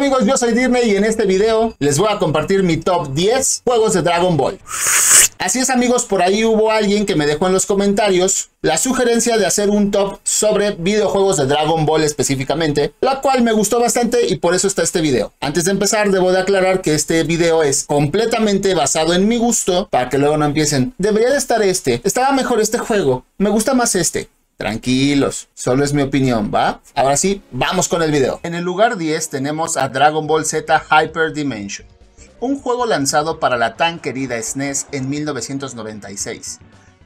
amigos, yo soy Disney y en este video les voy a compartir mi top 10 juegos de Dragon Ball. Así es amigos, por ahí hubo alguien que me dejó en los comentarios la sugerencia de hacer un top sobre videojuegos de Dragon Ball específicamente, la cual me gustó bastante y por eso está este video. Antes de empezar, debo de aclarar que este video es completamente basado en mi gusto, para que luego no empiecen, debería de estar este, estaba mejor este juego, me gusta más este. Tranquilos, solo es mi opinión, ¿va? Ahora sí, vamos con el video. En el lugar 10 tenemos a Dragon Ball Z Hyper Dimension, un juego lanzado para la tan querida SNES en 1996.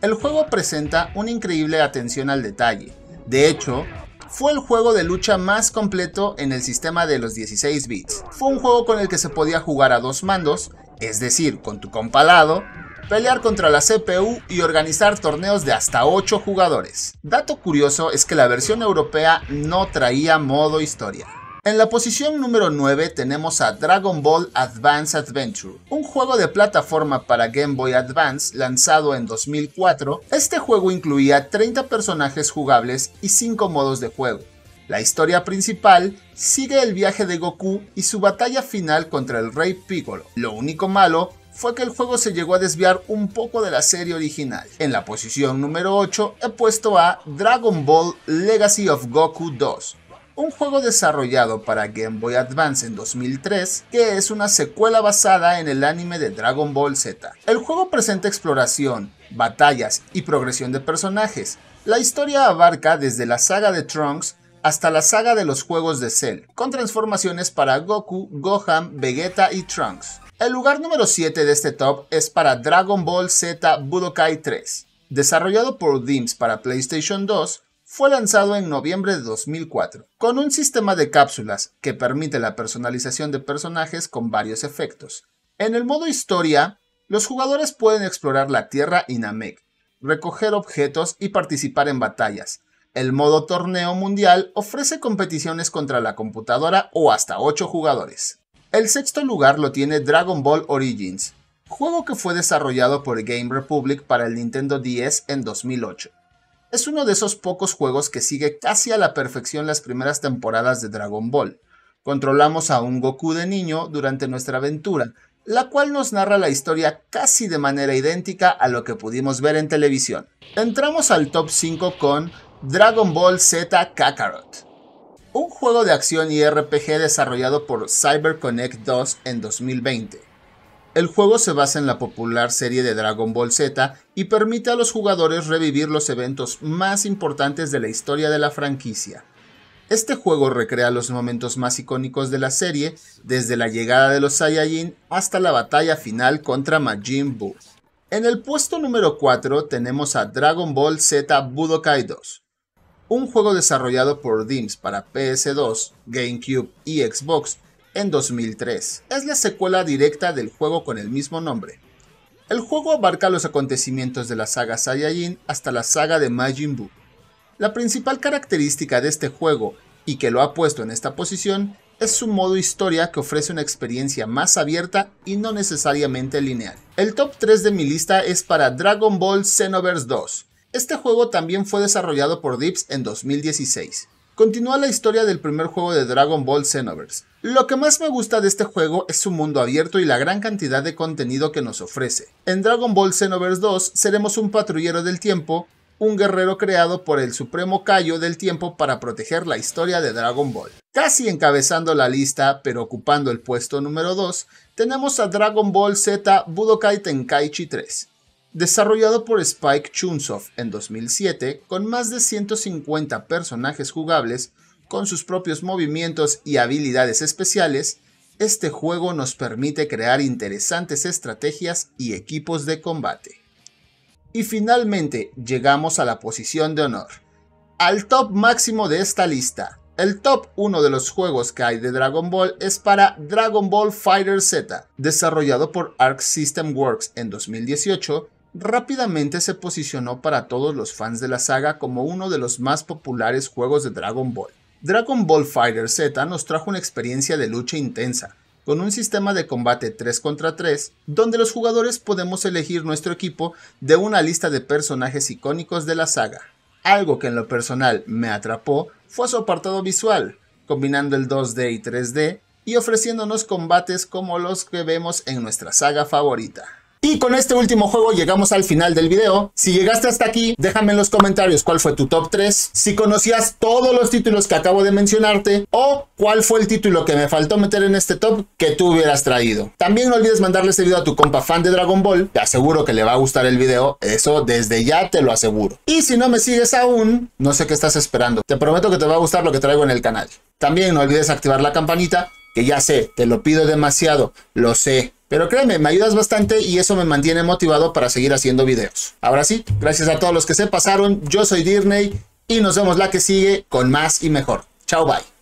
El juego presenta una increíble atención al detalle. De hecho, fue el juego de lucha más completo en el sistema de los 16 bits. Fue un juego con el que se podía jugar a dos mandos, es decir, con tu compalado, pelear contra la CPU y organizar torneos de hasta 8 jugadores. Dato curioso es que la versión europea no traía modo historia. En la posición número 9 tenemos a Dragon Ball Advance Adventure, un juego de plataforma para Game Boy Advance lanzado en 2004. Este juego incluía 30 personajes jugables y 5 modos de juego. La historia principal sigue el viaje de Goku y su batalla final contra el Rey Piccolo. Lo único malo fue que el juego se llegó a desviar un poco de la serie original. En la posición número 8 he puesto a Dragon Ball Legacy of Goku 2, un juego desarrollado para Game Boy Advance en 2003, que es una secuela basada en el anime de Dragon Ball Z. El juego presenta exploración, batallas y progresión de personajes. La historia abarca desde la saga de Trunks hasta la saga de los juegos de Cell, con transformaciones para Goku, Gohan, Vegeta y Trunks. El lugar número 7 de este top es para Dragon Ball Z Budokai 3. Desarrollado por DIMS para PlayStation 2, fue lanzado en noviembre de 2004, con un sistema de cápsulas que permite la personalización de personajes con varios efectos. En el modo historia, los jugadores pueden explorar la Tierra y Namek, recoger objetos y participar en batallas. El modo torneo mundial ofrece competiciones contra la computadora o hasta 8 jugadores. El sexto lugar lo tiene Dragon Ball Origins, juego que fue desarrollado por Game Republic para el Nintendo 10 en 2008. Es uno de esos pocos juegos que sigue casi a la perfección las primeras temporadas de Dragon Ball. Controlamos a un Goku de niño durante nuestra aventura, la cual nos narra la historia casi de manera idéntica a lo que pudimos ver en televisión. Entramos al top 5 con Dragon Ball Z Kakarot un juego de acción y RPG desarrollado por CyberConnect 2 en 2020. El juego se basa en la popular serie de Dragon Ball Z y permite a los jugadores revivir los eventos más importantes de la historia de la franquicia. Este juego recrea los momentos más icónicos de la serie, desde la llegada de los Saiyajin hasta la batalla final contra Majin Buu. En el puesto número 4 tenemos a Dragon Ball Z Budokai 2, un juego desarrollado por DIMS para PS2, GameCube y Xbox en 2003. Es la secuela directa del juego con el mismo nombre. El juego abarca los acontecimientos de la saga Saiyajin hasta la saga de Majin Buu. La principal característica de este juego, y que lo ha puesto en esta posición, es su modo historia que ofrece una experiencia más abierta y no necesariamente lineal. El top 3 de mi lista es para Dragon Ball Xenoverse 2, este juego también fue desarrollado por Dips en 2016. Continúa la historia del primer juego de Dragon Ball Xenoverse. Lo que más me gusta de este juego es su mundo abierto y la gran cantidad de contenido que nos ofrece. En Dragon Ball Xenoverse 2 seremos un patrullero del tiempo, un guerrero creado por el Supremo Kaio del tiempo para proteger la historia de Dragon Ball. Casi encabezando la lista, pero ocupando el puesto número 2, tenemos a Dragon Ball Z Budokai Tenkaichi 3 desarrollado por Spike Chunsoft en 2007 con más de 150 personajes jugables con sus propios movimientos y habilidades especiales, este juego nos permite crear interesantes estrategias y equipos de combate. Y finalmente llegamos a la posición de honor, al top máximo de esta lista. El top 1 de los juegos que hay de Dragon Ball es para Dragon Ball Fighter Z, desarrollado por Arc System Works en 2018 rápidamente se posicionó para todos los fans de la saga como uno de los más populares juegos de Dragon Ball. Dragon Ball Fighter Z nos trajo una experiencia de lucha intensa, con un sistema de combate 3 contra 3, donde los jugadores podemos elegir nuestro equipo de una lista de personajes icónicos de la saga. Algo que en lo personal me atrapó fue su apartado visual, combinando el 2D y 3D, y ofreciéndonos combates como los que vemos en nuestra saga favorita. Y con este último juego llegamos al final del video. Si llegaste hasta aquí, déjame en los comentarios cuál fue tu top 3, si conocías todos los títulos que acabo de mencionarte o cuál fue el título que me faltó meter en este top que tú hubieras traído. También no olvides mandarle este video a tu compa fan de Dragon Ball, te aseguro que le va a gustar el video, eso desde ya te lo aseguro. Y si no me sigues aún, no sé qué estás esperando, te prometo que te va a gustar lo que traigo en el canal. También no olvides activar la campanita, que ya sé, te lo pido demasiado, lo sé, pero créeme, me ayudas bastante y eso me mantiene motivado para seguir haciendo videos. Ahora sí, gracias a todos los que se pasaron, yo soy Disney y nos vemos la que sigue con más y mejor. Chao, bye.